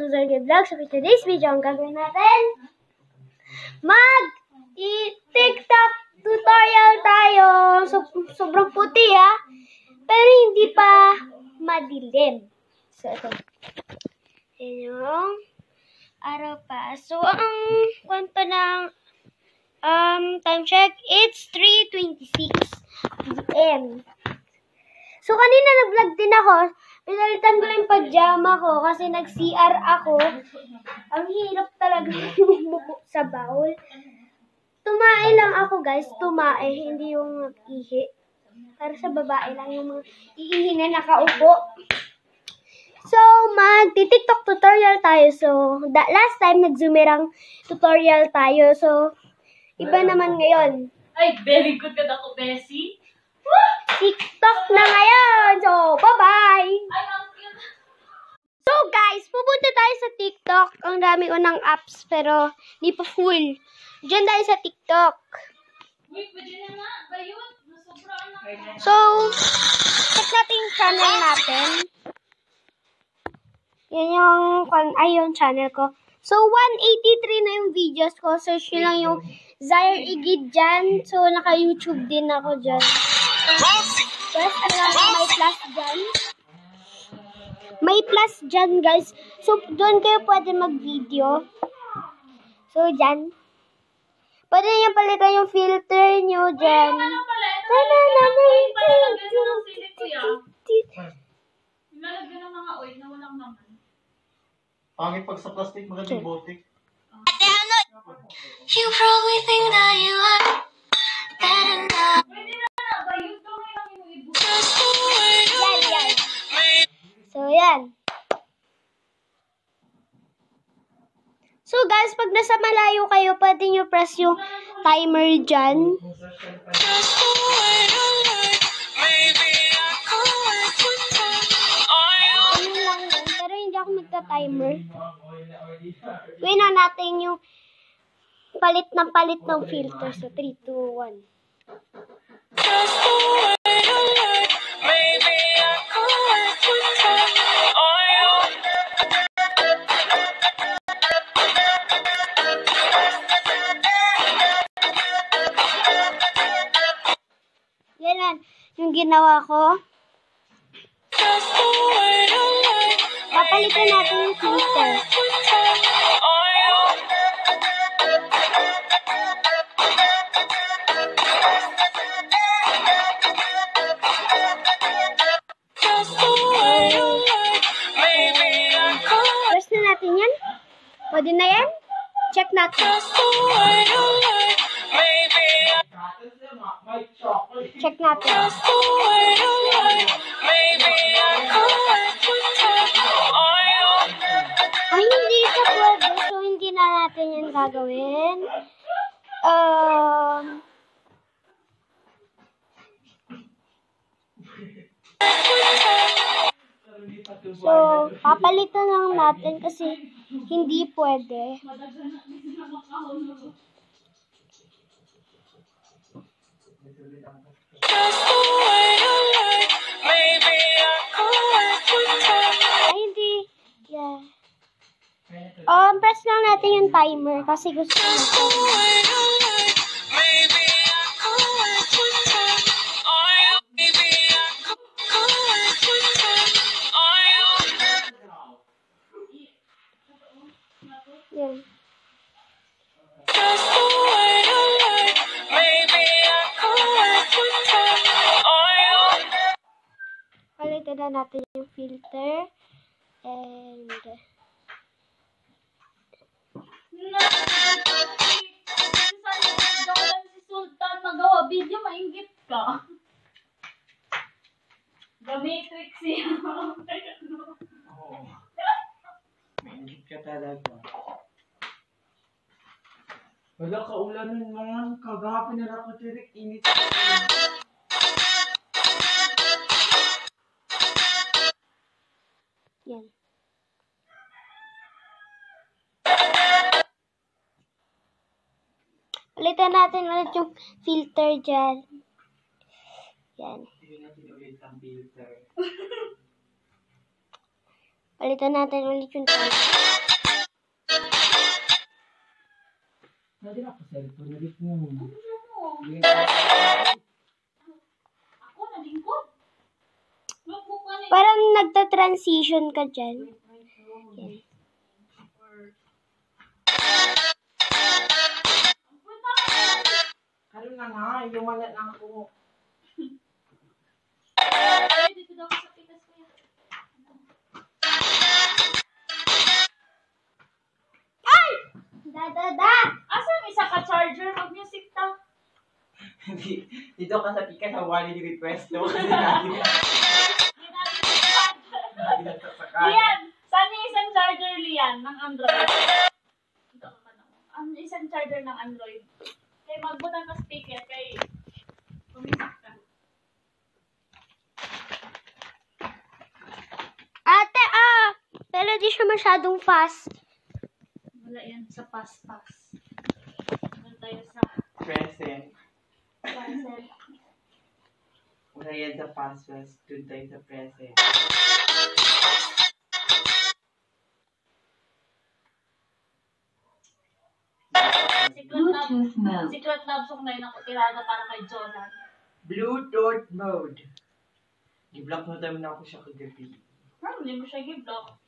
to Zerge Vlog. So, for today's video, ang gagawin natin, mag TikTok tutorial tayo. So, sobrang puti ha. Pero hindi pa madilim. So, ito. Yung araw pa. So, ang kwento ng um, time check, it's 3.26 p.m. So, kanina nag-vlog din ako. Pinalitan ko lang pajama ko kasi nag-CR ako. Ang hirap talaga bumubo sa bowl. Tumae lang ako, guys. Tumae, hindi yung mag-ihi. Para sa babae lang yung mga iihi na nakaupo. So, mag-tiktok tutorial tayo. So, the last time nag-zoomerang tutorial tayo. So, iba naman ngayon. Ay, very good ka ako, Bessie. TikTok na ngayon. So, bye-bye! So, guys, pupunta tayo sa TikTok. Ang dami ko ng apps, pero di pa full. Diyan tayo sa TikTok. So, check natin yung channel natin. Yan yung, ay, yung channel ko. So, 183 na yung videos ko. Search nyo lang yung Zaire Igid dyan. So, naka-YouTube din ako dyan. Plus, ano, may plus dyan. May plus dyan, guys. So, doon kayo pwede mag-video. So, dyan. Pwede nyo palitan yung filter nyo dyan. Ano pala? Ito Na, na, Ay, palalagyan mo ng sili, kuya. Nalagyan ng mga oil na walang naman. Pangit pag sa plastic, magandang botik. You probably think that you are better now. Yan. So, guys, pag nasa malayo kayo, pwede nyo press yung timer dyan. Pero hindi ako magta-timer. Gawin na natin yung palit ng palit ng filter. So, 3, 2, 1. just Yung ginawa ko. Papalitan natin yung filter. Press na natin yan. Pwede na yan. Check natin. Check natin. Ay, hindi siya pwede. So, hindi na natin yan gagawin. Um, so, papalitan lang natin kasi hindi pwede. Ay, hindi. Yeah. Um, press lang natin yung timer kasi gusto Just the na natin yung filter. And, Sultan magawa video, maingit ka. The Matrix siya. Mainit ka talaga. Wala ka ulanin mga kagapin na ako tirik init. Palitan natin ulit yung filter dyan. Yan. Filter. Palitan natin ulit yung charger. Pwede ako cellphone ulit mo. Ano? Parang nagta-transition ka dyan. Na nga, yung wala lang ako. Ay, dito daw ako sa pitas ko yan. Da, da, da! Asan isa ka charger? Mag-music ta. Hindi, dito ka sa pika sa wali ni request natin natin sa Lian! Saan yung isang charger, Lian, ng Android? Ito tanong. Ang isang charger ng Android. Kaya magbutan ka speaker kay pumisak ka. Ate, ah! Pero di siya masyadong fast. Wala yan sa pass-pass. Doon tayo sa present. parcel. Wala yan sa past, was doon tayo sa present. Secret love. Secret love song na yun ang tirada para kay Jonan. Bluetooth mode. I-block mo tayo na ako siya kagabi. Hmm, hindi mo siya gi-block.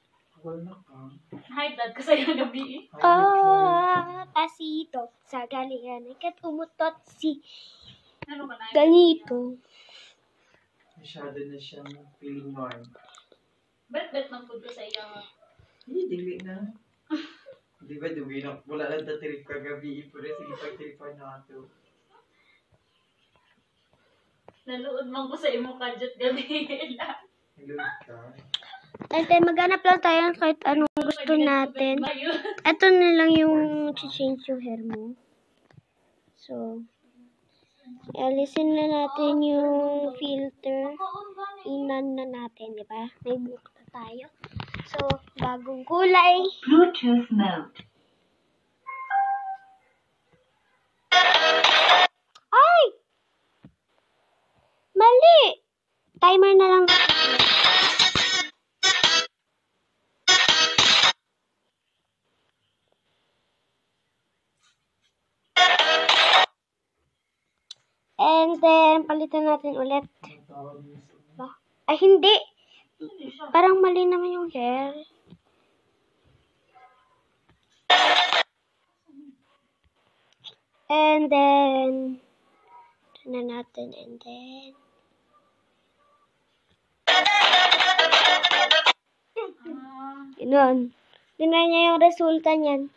Wala ka. Hi, dad, kasi yung gabi eh. Ah, pasito. Sa galingan. Ikat umutot si Ano ba na ganito. Masyado na siyang feeling norm. Bet-bet ng food ko sa iyo. Hindi, dili na. Di ba, duwi na. Wala lang na trip kagabi. Pero sige, pag-tripan na ito. Naluod man ko sa imo kadjot gabi lang. Hello ka. Ate, maghanap lang tayo ng kahit anong gusto natin. Ito na lang yung change yung hair mo. So, alisin na natin yung filter. Inan na natin, di ba? May book na tayo. So, bagong kulay. Bluetooth mode. Ay! Mali! Timer na lang. And then, palitan natin ulit. Ay, hindi. Parang mali naman yung hair. And then, ito na natin. And then, Ganun. Tingnan niya yung resulta niyan.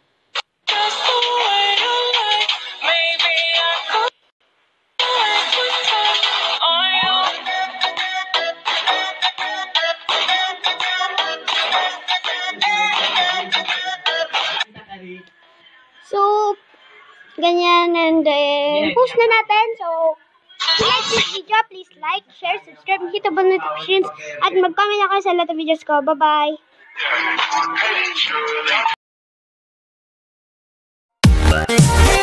Like this video. Please like, share, subscribe, hit the bell notifications. At mag-comment na kayo sa lahat ng videos ko. Bye-bye. Hey,